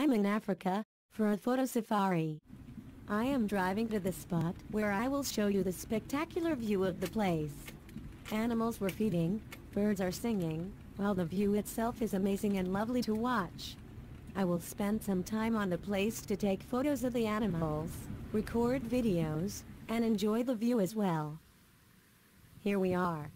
I'm in Africa, for a photo safari. I am driving to the spot where I will show you the spectacular view of the place. Animals were feeding, birds are singing, while the view itself is amazing and lovely to watch. I will spend some time on the place to take photos of the animals, record videos, and enjoy the view as well. Here we are.